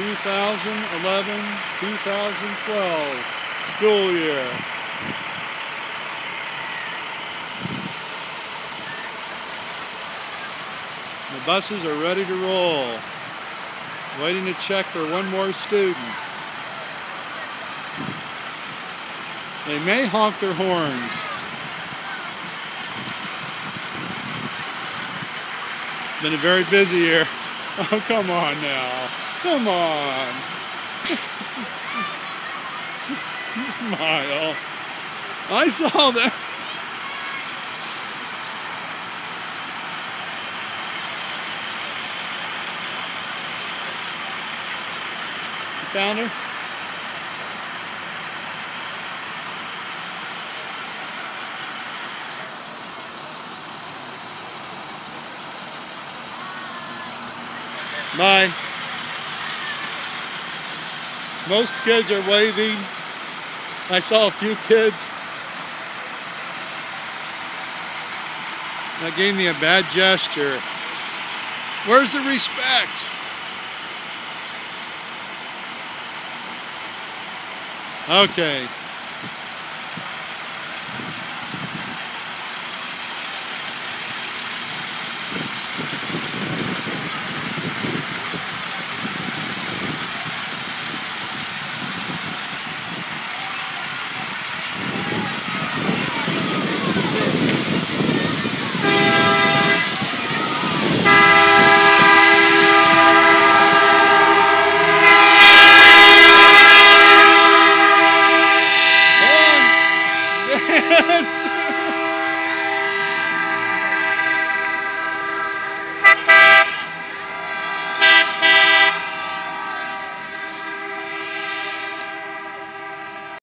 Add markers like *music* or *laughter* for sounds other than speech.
2011-2012 school year. The buses are ready to roll. Waiting to check for one more student. They may honk their horns. Been a very busy year. *laughs* Oh, come on now. Come on. Smile. I saw that. found her? Bye. Most kids are waving. I saw a few kids. That gave me a bad gesture. Where's the respect? Okay.